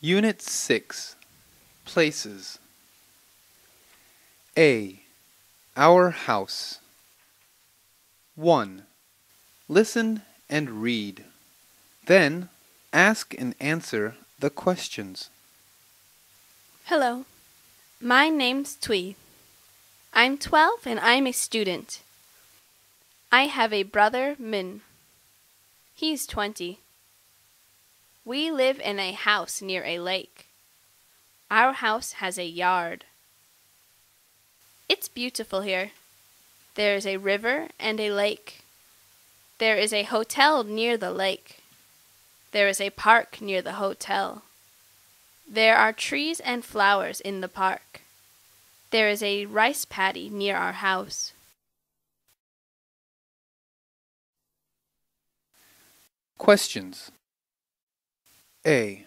Unit 6 Places A. Our house. 1. Listen and read. Then ask and answer the questions. Hello, my name's Thuy. I'm 12 and I'm a student. I have a brother, Minh. He's 20. We live in a house near a lake. Our house has a yard. It's beautiful here. There is a river and a lake. There is a hotel near the lake. There is a park near the hotel. There are trees and flowers in the park. There is a rice paddy near our house. Questions A.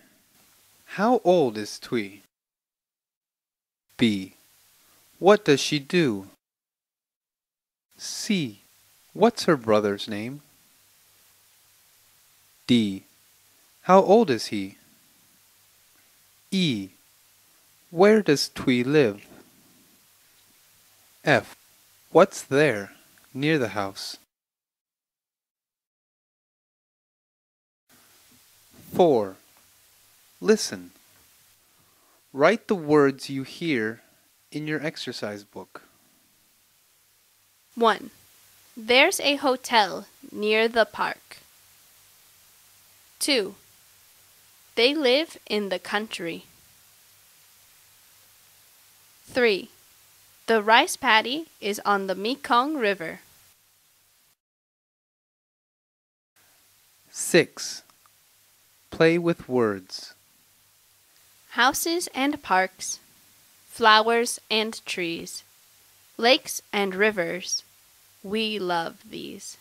How old is Thuy? B. What does she do? C. What's her brother's name? D. How old is he? E. Where does Thuy live? F. What's there, near the house? 4. Listen. Write the words you hear in your exercise book. 1. There's a hotel near the park. 2. They live in the country. 3. The rice paddy is on the Mekong River. 6. Play with words. Houses and parks, flowers and trees, lakes and rivers. We love these.